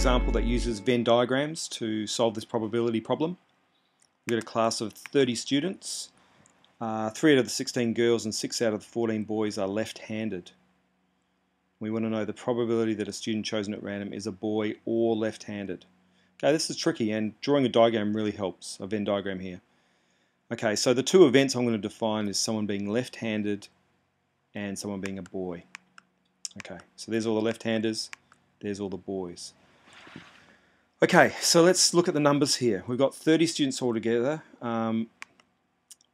example that uses Venn diagrams to solve this probability problem. We've got a class of 30 students. Uh, 3 out of the 16 girls and 6 out of the 14 boys are left-handed. We want to know the probability that a student chosen at random is a boy or left-handed. Okay, this is tricky and drawing a diagram really helps, a Venn diagram here. Okay, so the two events I'm going to define is someone being left-handed and someone being a boy. Okay, so there's all the left-handers, there's all the boys. Okay, so let's look at the numbers here. We've got 30 students altogether. Um,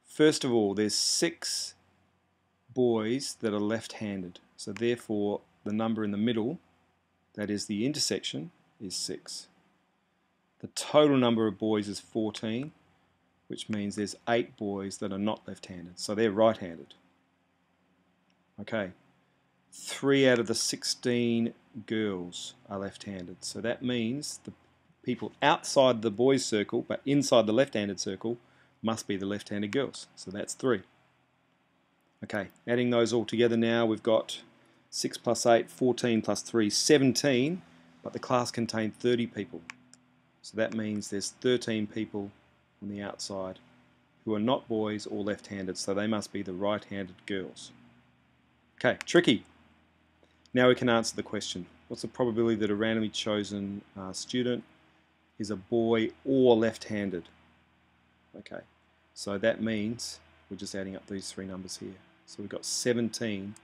first of all, there's six boys that are left-handed. So therefore, the number in the middle, that is the intersection, is 6. The total number of boys is 14, which means there's 8 boys that are not left-handed. So they're right-handed. Okay, 3 out of the 16 girls are left-handed. So that means the people outside the boys circle, but inside the left-handed circle, must be the left-handed girls. So that's 3. Okay, adding those all together now, we've got 6 plus 8, 14 plus 3, 17, but the class contained 30 people. So that means there's 13 people on the outside who are not boys or left-handed, so they must be the right-handed girls. Okay, tricky. Now we can answer the question. What's the probability that a randomly chosen uh, student is a boy or left-handed? Okay, so that means we're just adding up these three numbers here. So we've got 17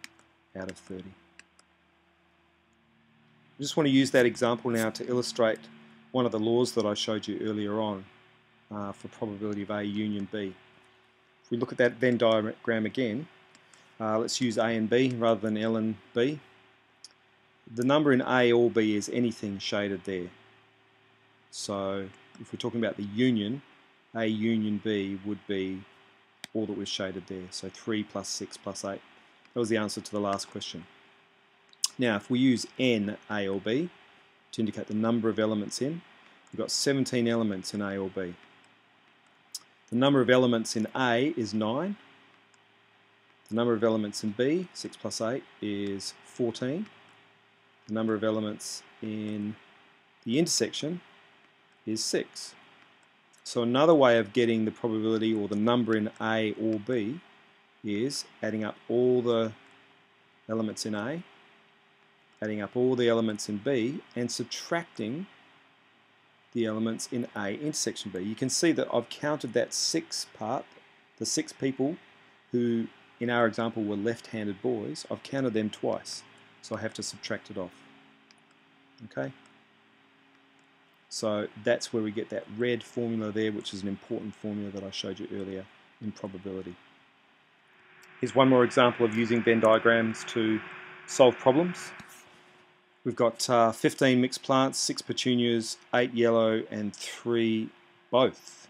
out of 30. I just want to use that example now to illustrate one of the laws that I showed you earlier on uh, for probability of A union B. If we look at that Venn diagram again, uh, let's use A and B rather than L and B. The number in A or B is anything shaded there. So if we're talking about the union, A union B would be all that was shaded there. So 3 plus 6 plus 8. That was the answer to the last question. Now if we use N, A or B to indicate the number of elements in, we've got 17 elements in A or B. The number of elements in A is 9. The number of elements in B, 6 plus 8, is 14. The number of elements in the intersection is 6. So another way of getting the probability or the number in A or B is adding up all the elements in A, adding up all the elements in B, and subtracting the elements in A intersection B. You can see that I've counted that six part, the six people who in our example were left-handed boys. I've counted them twice, so I have to subtract it off. Okay? So that's where we get that red formula there, which is an important formula that I showed you earlier in probability. Here's one more example of using Venn diagrams to solve problems. We've got uh, 15 mixed plants, 6 petunias, 8 yellow and 3 both.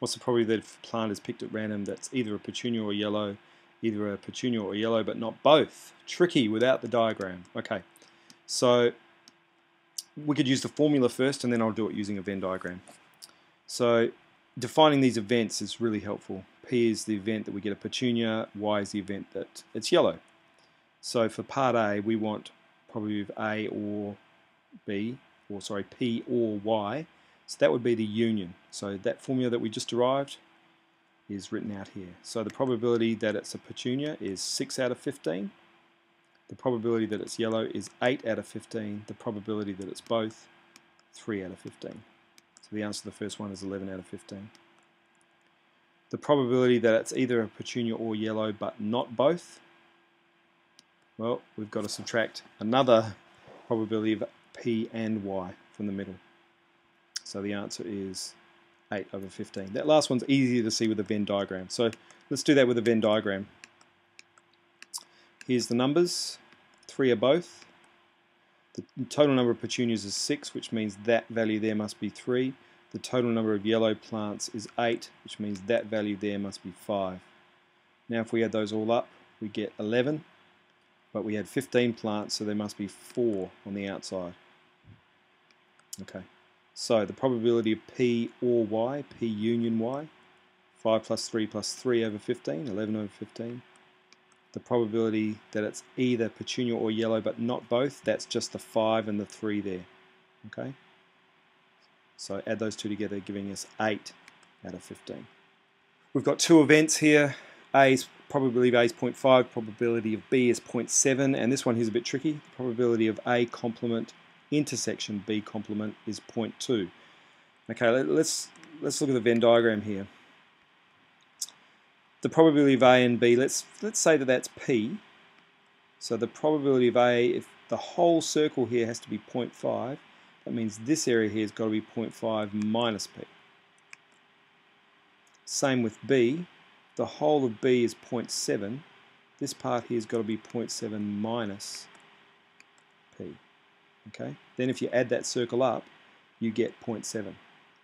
What's the probability that if a plant is picked at random that's either a petunia or yellow, either a petunia or yellow but not both? Tricky without the diagram. Okay, so we could use the formula first and then I'll do it using a Venn diagram. So defining these events is really helpful. P is the event that we get a petunia, Y is the event that it's yellow. So for part A we want probably A or B, or sorry, P or Y. So that would be the union. So that formula that we just derived is written out here. So the probability that it's a petunia is 6 out of 15. The probability that it's yellow is 8 out of 15. The probability that it's both, 3 out of 15. So the answer to the first one is 11 out of 15. The probability that it's either a petunia or yellow but not both, well, we've got to subtract another probability of P and Y from the middle. So the answer is 8 over 15. That last one's easier to see with a Venn diagram. So let's do that with a Venn diagram. Here's the numbers. Three are both. The total number of petunias is 6, which means that value there must be 3. The total number of yellow plants is 8, which means that value there must be 5. Now if we add those all up, we get 11. But we had 15 plants, so there must be 4 on the outside. Okay, so the probability of P or Y, P union Y, 5 plus 3 plus 3 over 15, 11 over 15 the probability that it's either petunia or yellow but not both, that's just the 5 and the 3 there. Okay, so add those two together, giving us 8 out of 15. We've got two events here. A's probability of A is 0.5, probability of B is 0.7, and this one here is a bit tricky. The probability of A complement intersection B complement is 0.2. Okay, let's let's look at the Venn diagram here. The probability of A and B, let's let's say that that's P. So the probability of A, if the whole circle here has to be 0.5, that means this area here has got to be 0.5 minus P. Same with B, the whole of B is 0.7. This part here has got to be 0.7 minus P. Okay. Then if you add that circle up, you get 0.7.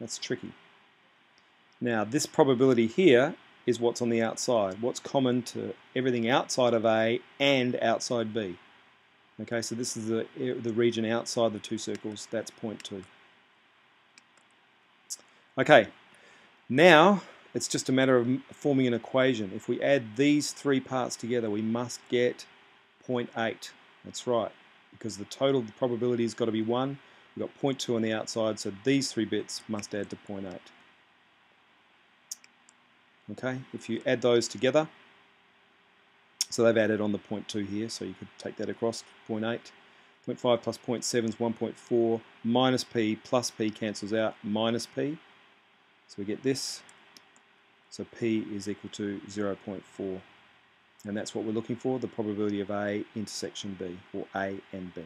That's tricky. Now this probability here is what's on the outside. What's common to everything outside of A and outside B. Okay, so this is the, the region outside the two circles. That's 0.2. Okay, now it's just a matter of forming an equation. If we add these three parts together, we must get 0.8. That's right because the total probability has got to be 1. We've got 0.2 on the outside, so these three bits must add to 0.8. Okay, if you add those together, so they've added on the 0.2 here, so you could take that across, 0.8. 0.5 plus 0.7 is 1.4, minus p plus p cancels out, minus p. So we get this, so p is equal to 0.4 and that's what we're looking for, the probability of A intersection B, or A and B.